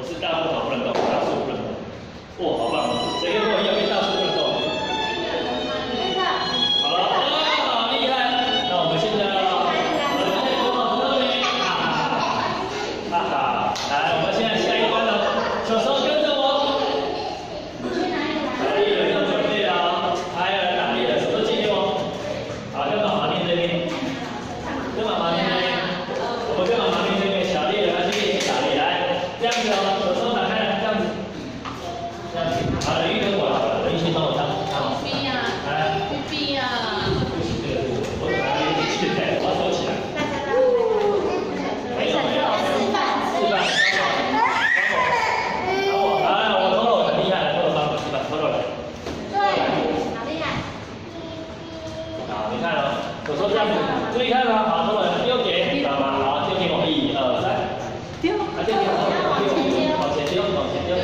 我是大步走不能动大步不能动哦好棒哦注意看啦，好，从我右边，知道吗？好，就给我们一二三，丢，啊，就给我们丢，往前丢，往前丢。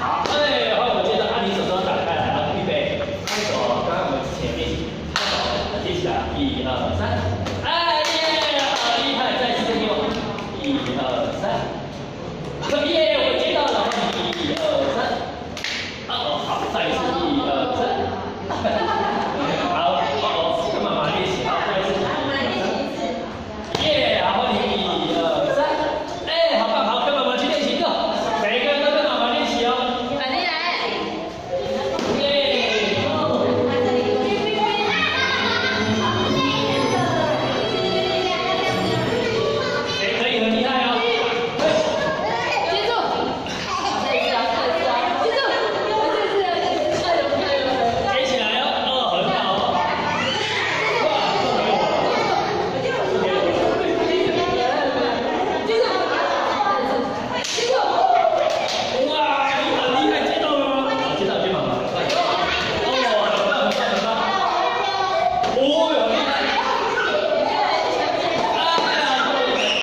好，对，好，我们接着按你手上打开来啊，预备，开始，刚刚我们前面，开始，接起来，一二三，哎，耶，好，厉害，再次一我，一，二。all